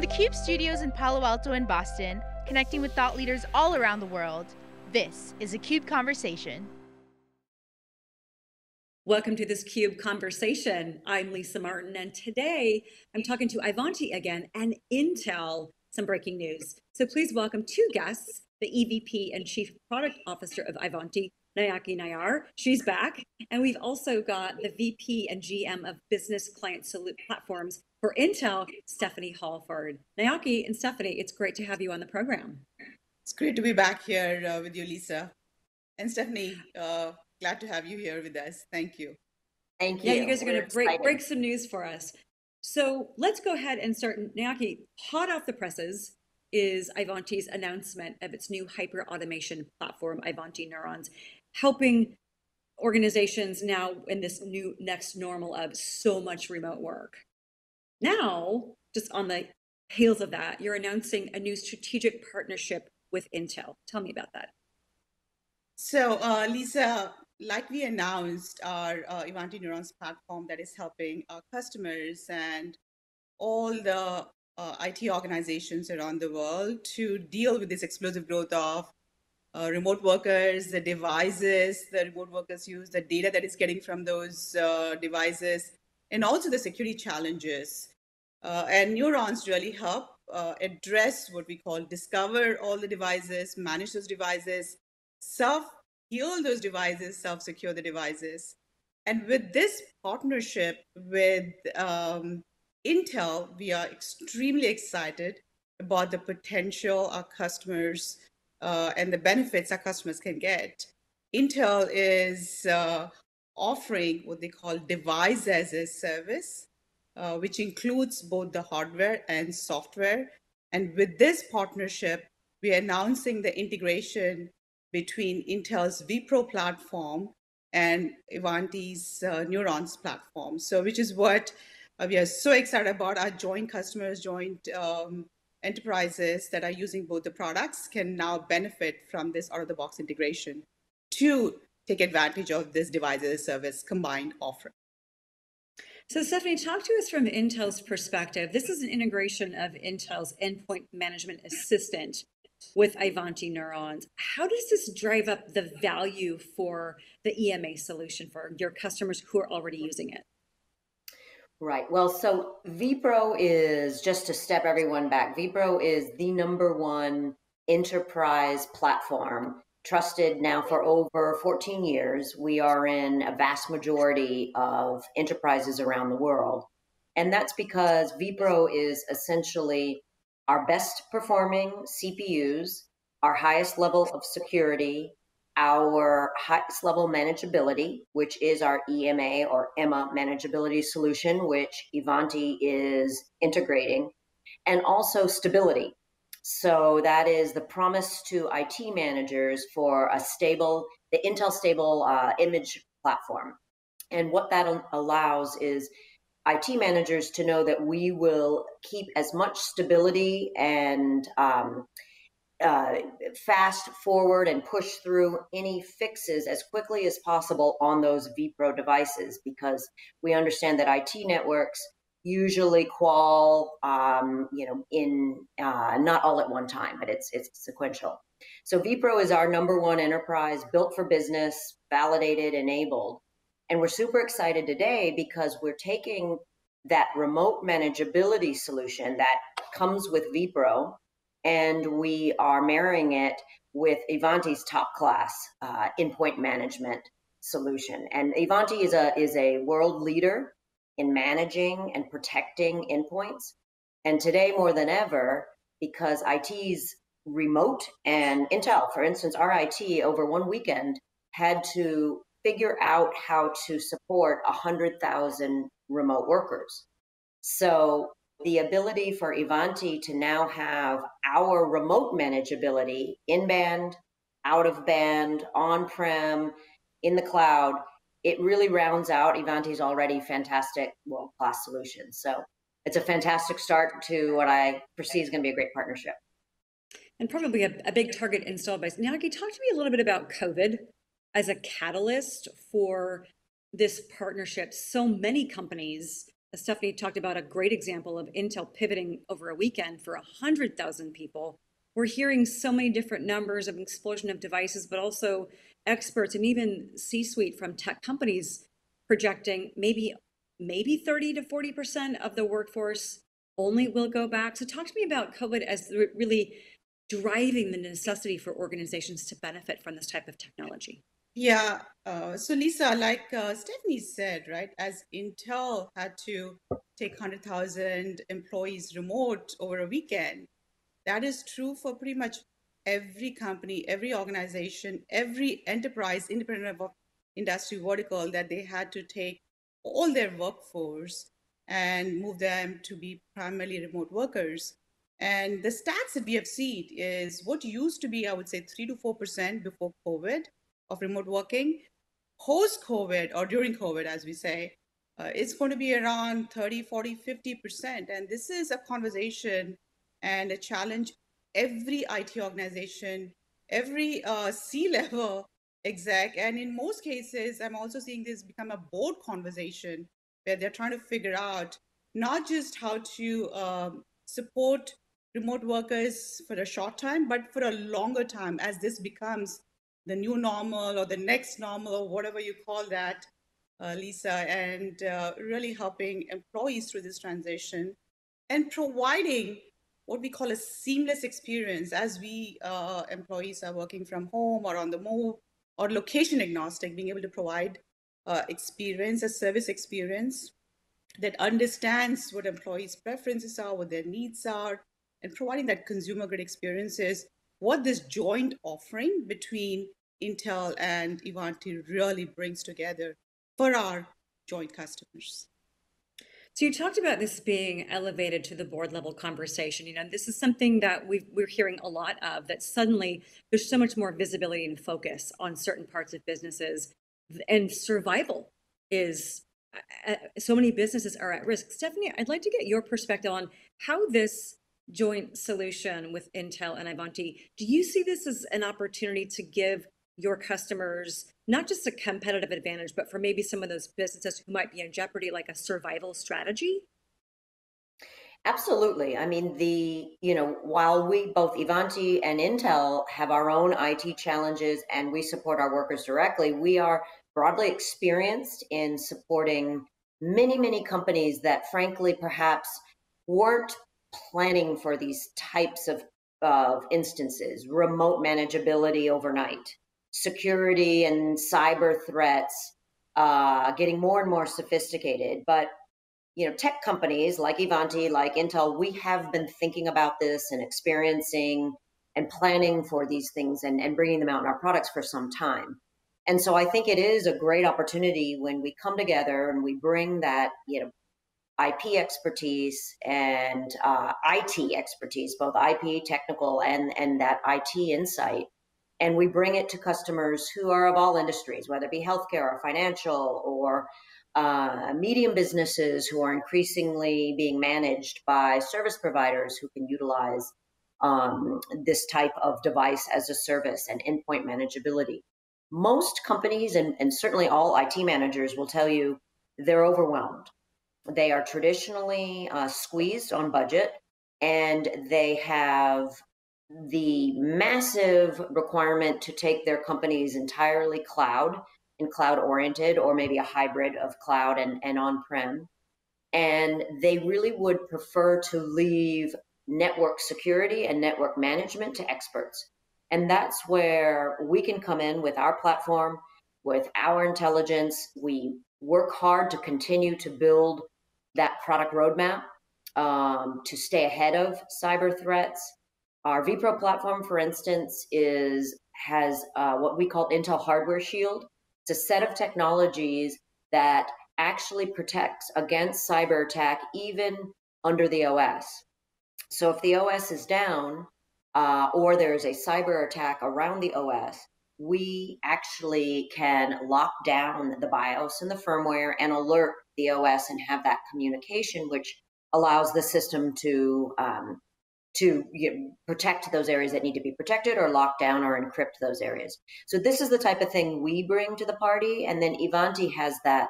From the CUBE studios in Palo Alto and Boston, connecting with thought leaders all around the world, this is a CUBE Conversation. Welcome to this CUBE conversation. I'm Lisa Martin, and today I'm talking to Ivanti again and Intel, some breaking news. So please welcome two guests, the EVP and Chief Product Officer of Ivanti, Nayaki Nayyar. She's back. And we've also got the VP and GM of Business Client Salute Platforms for Intel, Stephanie Hallford. Nayaki and Stephanie, it's great to have you on the program. It's great to be back here uh, with you, Lisa. And Stephanie, uh, glad to have you here with us. Thank you. Thank you. Yeah, you guys are going to break, break some news for us. So let's go ahead and start. Nayaki, hot off the presses is Ivanti's announcement of its new hyper automation platform, Ivanti Neurons helping organizations now in this new next normal of so much remote work. Now, just on the heels of that, you're announcing a new strategic partnership with Intel. Tell me about that. So, uh, Lisa, like we announced, our uh, Ivanti Neurons platform that is helping our customers and all the uh, IT organizations around the world to deal with this explosive growth of uh, remote workers, the devices the remote workers use, the data that is getting from those uh, devices, and also the security challenges. Uh, and neurons really help uh, address what we call discover all the devices, manage those devices, self heal those devices, self secure the devices. And with this partnership with um, Intel, we are extremely excited about the potential our customers uh, and the benefits our customers can get. Intel is uh, offering what they call device as a service, uh, which includes both the hardware and software. And with this partnership, we are announcing the integration between Intel's vPro platform and Ivanti's uh, Neurons platform. So, which is what uh, we are so excited about our joint customers, joint um, enterprises that are using both the products can now benefit from this out of the box integration to take advantage of this device as a service combined offering. So, Stephanie, talk to us from Intel's perspective. This is an integration of Intel's endpoint management assistant with Ivanti Neurons. How does this drive up the value for the EMA solution for your customers who are already using it? Right. Well, so vPro is just to step everyone back. vPro is the number one enterprise platform, trusted now for over 14 years. We are in a vast majority of enterprises around the world. And that's because vPro is essentially our best performing CPUs, our highest level of security, our highest level manageability, which is our EMA or EMA manageability solution, which Ivanti is integrating, and also stability. So that is the promise to IT managers for a stable, the Intel stable uh, image platform. And what that allows is IT managers to know that we will keep as much stability and um, uh, fast forward and push through any fixes as quickly as possible on those vPro devices because we understand that IT networks usually qual, um, you know, in uh, not all at one time, but it's it's sequential. So vPro is our number one enterprise, built for business, validated, enabled, and we're super excited today because we're taking that remote manageability solution that comes with vPro and we are marrying it with Ivanti's top class uh, endpoint management solution. And Ivanti is a is a world leader in managing and protecting endpoints. And today more than ever, because IT's remote and Intel, for instance, our IT over one weekend had to figure out how to support 100,000 remote workers. So the ability for Ivanti to now have our remote manageability in band, out of band, on prem, in the cloud, it really rounds out Ivanti's already fantastic world class solution. So it's a fantastic start to what I perceive is going to be a great partnership. And probably a, a big target installed base. Now, can talk to me a little bit about COVID as a catalyst for this partnership? So many companies Stephanie talked about a great example of Intel pivoting over a weekend for 100,000 people. We're hearing so many different numbers of explosion of devices, but also experts and even C-suite from tech companies projecting maybe maybe 30 to 40% of the workforce only will go back. So talk to me about COVID as really driving the necessity for organizations to benefit from this type of technology. Yeah. Uh, so, Lisa, like uh, Stephanie said, right, as Intel had to take 100,000 employees remote over a weekend, that is true for pretty much every company, every organization, every enterprise, independent of industry vertical, that they had to take all their workforce and move them to be primarily remote workers. And the stats that we have seen is what used to be, I would say, 3 to 4% before COVID of remote working. Post COVID or during COVID, as we say, uh, it's going to be around 30, 40, 50%. And this is a conversation and a challenge every IT organization, every uh, C level exec, and in most cases, I'm also seeing this become a board conversation where they're trying to figure out not just how to um, support remote workers for a short time, but for a longer time as this becomes the new normal or the next normal or whatever you call that, uh, Lisa, and uh, really helping employees through this transition and providing what we call a seamless experience as we uh, employees are working from home or on the move or location agnostic, being able to provide uh, experience, a service experience that understands what employees' preferences are, what their needs are, and providing that consumer good experiences. What this joint offering between Intel and Ivanti really brings together for our joint customers. So you talked about this being elevated to the board level conversation. You know, this is something that we are hearing a lot of. That suddenly there's so much more visibility and focus on certain parts of businesses, and survival is. Uh, uh, so many businesses are at risk. Stephanie, I'd like to get your perspective on how this joint solution with Intel and Ivanti. Do you see this as an opportunity to give your customers not just a competitive advantage, but for maybe some of those businesses who might be in jeopardy, like a survival strategy? Absolutely. I mean, the, you know, while we both Ivanti and Intel have our own IT challenges and we support our workers directly, we are broadly experienced in supporting many, many companies that frankly perhaps weren't planning for these types of, of instances, remote manageability overnight security and cyber threats uh, getting more and more sophisticated. But you know, tech companies like Ivanti, like Intel, we have been thinking about this and experiencing and planning for these things and, and bringing them out in our products for some time. And so I think it is a great opportunity when we come together and we bring that, you know, IP expertise and uh, IT expertise, both IP technical and and that IT insight, and we bring it to customers who are of all industries, whether it be healthcare or financial or uh, medium businesses who are increasingly being managed by service providers who can utilize um, this type of device as a service and endpoint manageability. Most companies, and, and certainly all IT managers, will tell you they're overwhelmed. They are traditionally uh, squeezed on budget and they have the massive requirement to take their companies entirely cloud and cloud oriented, or maybe a hybrid of cloud and, and on prem. And they really would prefer to leave network security and network management to experts. And that's where we can come in with our platform, with our intelligence. We work hard to continue to build that product roadmap um, to stay ahead of cyber threats our vPro platform, for instance, is has uh, what we call Intel Hardware Shield. It's a set of technologies that actually protects against cyber attack even under the OS. So if the OS is down uh, or there's a cyber attack around the OS, we actually can lock down the BIOS and the firmware and alert the OS and have that communication, which allows the system to um, to you know, protect those areas that need to be protected or lock down or encrypt those areas. So this is the type of thing we bring to the party. And then Ivanti has that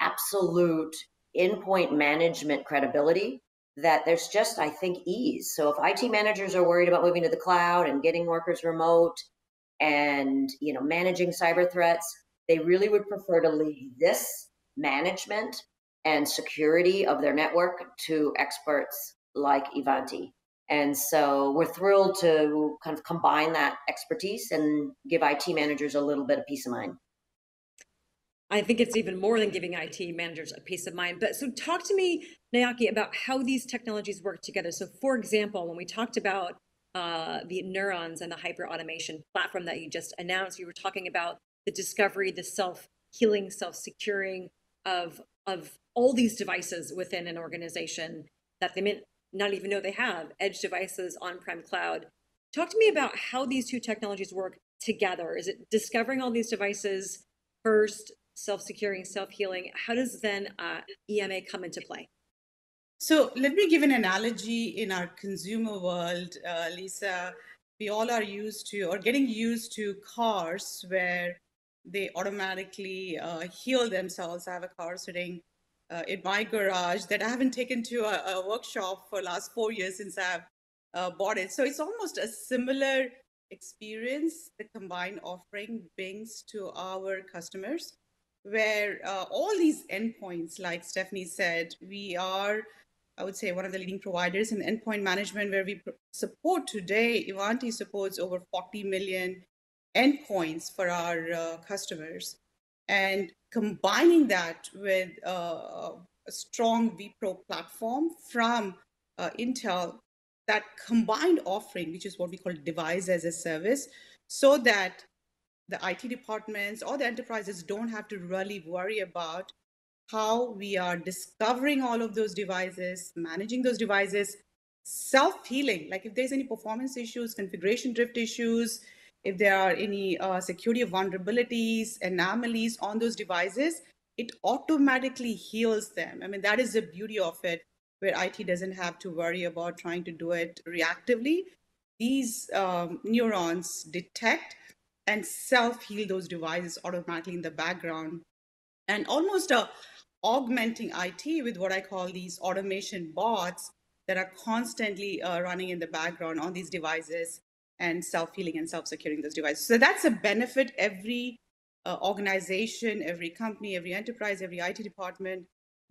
absolute endpoint management credibility that there's just, I think, ease. So if IT managers are worried about moving to the cloud and getting workers remote and you know managing cyber threats, they really would prefer to leave this management and security of their network to experts like Ivanti. And so we're thrilled to kind of combine that expertise and give IT managers a little bit of peace of mind. I think it's even more than giving IT managers a peace of mind. But so talk to me, Nayaki, about how these technologies work together. So for example, when we talked about uh, the neurons and the hyper automation platform that you just announced, you were talking about the discovery, the self healing, self securing of of all these devices within an organization that they not even know they have, edge devices, on prem cloud. Talk to me about how these two technologies work together. Is it discovering all these devices first, self-securing, self-healing, how does then uh, EMA come into play? So let me give an analogy in our consumer world, uh, Lisa. We all are used to or getting used to cars where they automatically uh, heal themselves. I have a car sitting uh, in my garage that I haven't taken to a, a workshop for last four years since I've uh, bought it. So it's almost a similar experience the combined offering brings to our customers where uh, all these endpoints, like Stephanie said, we are, I would say, one of the leading providers in endpoint management, where we support today, Ivanti supports over 40 million endpoints for our uh, customers. And combining that with uh, a strong vPro platform from uh, Intel, that combined offering, which is what we call device as a service, so that the IT departments or the enterprises don't have to really worry about how we are discovering all of those devices, managing those devices, self healing. Like if there's any performance issues, configuration drift issues, if there are any uh, security vulnerabilities, anomalies on those devices, it automatically heals them. I mean, that is the beauty of it, where IT doesn't have to worry about trying to do it reactively. These um, neurons detect and self heal those devices automatically in the background and almost uh, augmenting IT with what I call these automation bots that are constantly uh, running in the background on these devices and self healing and self securing those devices. So that's a benefit every uh, organization, every company, every enterprise, every IT department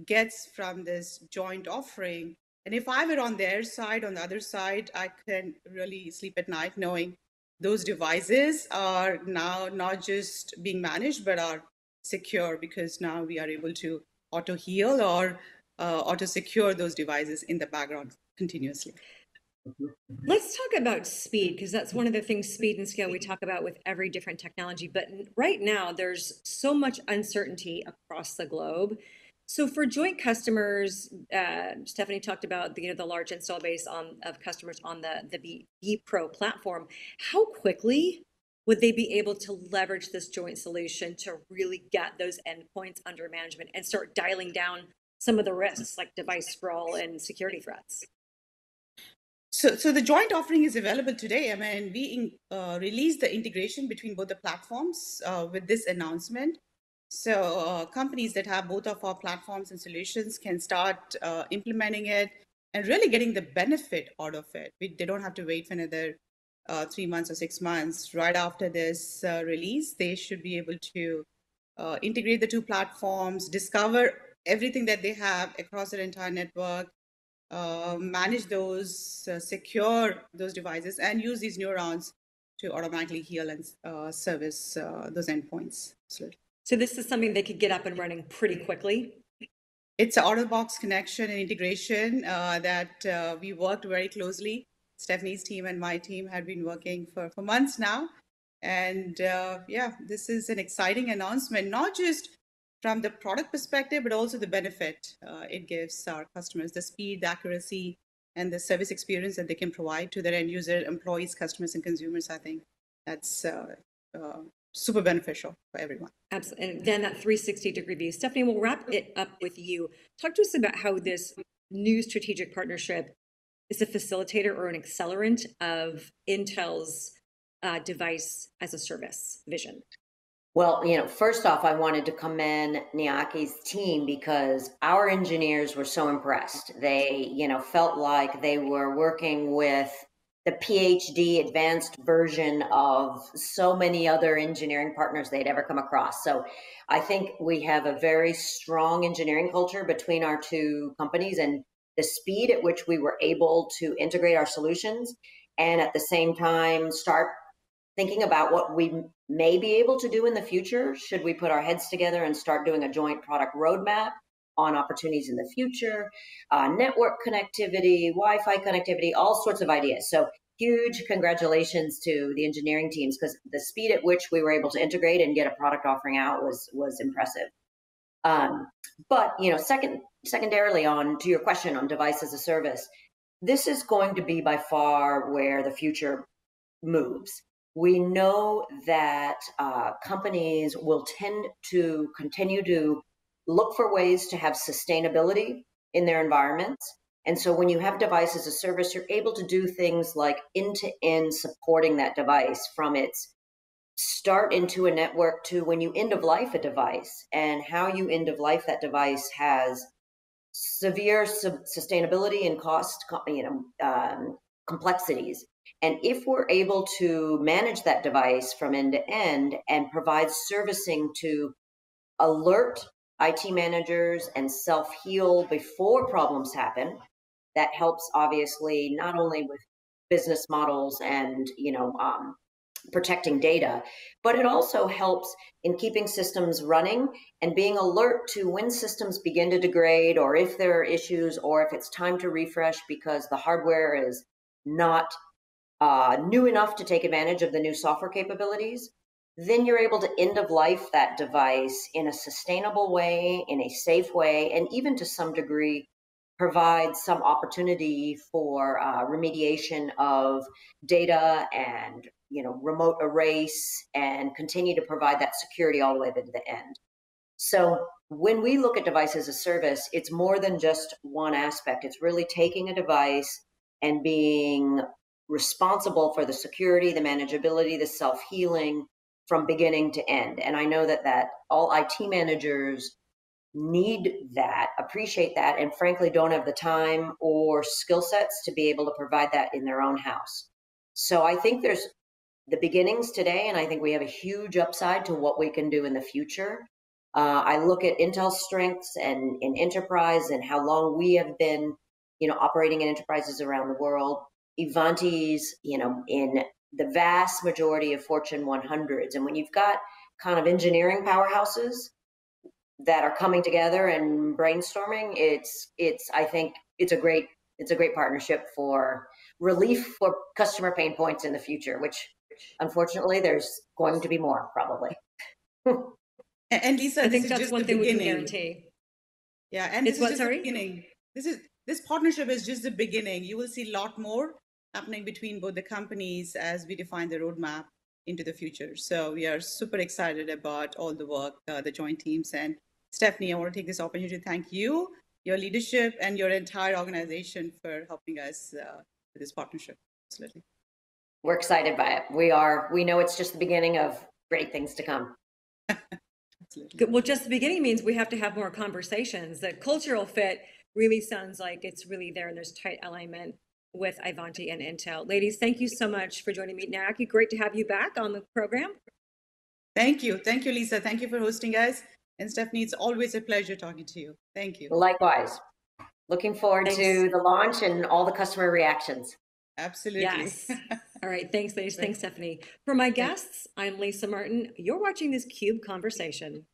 gets from this joint offering. And if I were on their side, on the other side, I can really sleep at night knowing those devices are now not just being managed, but are secure because now we are able to auto heal or uh, auto secure those devices in the background continuously. Let's talk about speed because that's one of the things speed and scale we talk about with every different technology. But right now, there's so much uncertainty across the globe so for joint customers, uh, Stephanie talked about the, you know, the large install base on of customers on the the B, vPro platform. How quickly would they be able to leverage this joint solution to really get those endpoints under management and start dialing down some of the risks like device sprawl and security threats? So, so the joint offering is available today. I mean, we uh, released the integration between both the platforms uh, with this announcement. So uh, companies that have both of our platforms and solutions can start uh, implementing it and really getting the benefit out of it. We, they don't have to wait for another uh, three months or six months. Right after this uh, release, they should be able to integrate the two platforms, discover everything that they have across their entire network, uh, manage those, secure those devices, and use these neurons to automatically heal and service those endpoints. So this is something they could get up and running pretty quickly. It's an out-of-box connection and integration uh, that uh, we worked very closely. Stephanie's team and my team had been working for, for months now. And uh, yeah, this is an exciting announcement, not just from the product perspective, but also the benefit uh, it gives our customers, the speed, the accuracy, and the service experience that they can provide to their end user, employees, customers, and consumers. I think that's uh, uh, super beneficial for everyone. Absolutely. And then that 360 degree view. Stephanie, we'll wrap it up with you. Talk to us about how this new strategic partnership is a facilitator or an accelerant of Intel's uh, device as a service vision. Well, you know, first off, I wanted to commend Nayaki's team because our engineers were so impressed. They, you know, felt like they were working with the PhD advanced version of so many other engineering partners they'd ever come across. So I think we have a very strong engineering culture between our two companies and the speed at which we were able to integrate our solutions and at the same time start thinking about what we may be able to do in the future should we put our heads together and start doing a joint product roadmap on opportunities in the future, uh, network connectivity, Wi Fi connectivity, all sorts of ideas. So, huge congratulations to the engineering teams because the speed at which we were able to integrate and get a product offering out was was impressive. Um, but you know, second, secondarily, on to your question on device as a service, this is going to be by far where the future moves we know that uh, companies will tend to continue to look for ways to have sustainability in their environments. And so when you have device as a service, you're able to do things like end to end supporting that device from its start into a network to when you end of life a device and how you end of life that device has severe sub- sustainability and cost you know um, complexities and if we're able to manage that device from end to end and provide servicing to alert IT managers and self heal before problems happen, that helps obviously not only with business models and you know um, protecting data, but it also helps in keeping systems running and being alert to when systems begin to degrade or if there are issues or if it's time to refresh because the hardware is not uh, new enough to take advantage of the new software capabilities, then you're able to end of life that device in a sustainable way, in a safe way, and even to some degree provide some opportunity for uh, remediation of data and you know remote erase and continue to provide that security all the way to the end. So when we look at device as a service, it's more than just one aspect. It's really taking a device and being responsible for the security, the manageability, the self healing from beginning to end. And I know that that all IT managers need that, appreciate that, and frankly don't have the time or skill sets to be able to provide that in their own house. So I think there's the beginnings today, and I think we have a huge upside to what we can do in the future. Uh, I look at Intel's strengths and in enterprise and how long we have been, you know, operating in enterprises around the world. Ivanti's, you know, in the vast majority of Fortune 100s. And when you've got kind of engineering powerhouses that are coming together and brainstorming, it's it's I think it's a great it's a great partnership for relief for customer pain points in the future, which unfortunately there's going to be more probably. and Lisa, I think that's one thing beginning. we can guarantee. Yeah, and it's what sorry? beginning. This is this partnership is just the beginning. You will see a lot more happening between both the companies as we define the roadmap into the future. So we are super excited about all the work, uh, the joint teams. And Stephanie, I want to take this opportunity to thank you, your leadership, and your entire organization for helping us uh, with this partnership. Absolutely. We're excited by it. We are. We know it's just the beginning of great things to come. Absolutely. Well, just the beginning means we have to have more conversations. The cultural fit really sounds like it's really there and there's tight alignment with Ivanti and Intel. Ladies, thank you so much for joining me. Nayaki, great to have you back on the program. Thank you. Thank you, Lisa. Thank you for hosting us. And Stephanie, it's always a pleasure talking to you. Thank you. Likewise. Looking forward Thanks. to the launch and all the customer reactions. Absolutely. Yes. all right. Thanks, ladies. Thanks, Stephanie. For my guests, I'm Lisa Martin. You're watching this CUBE conversation.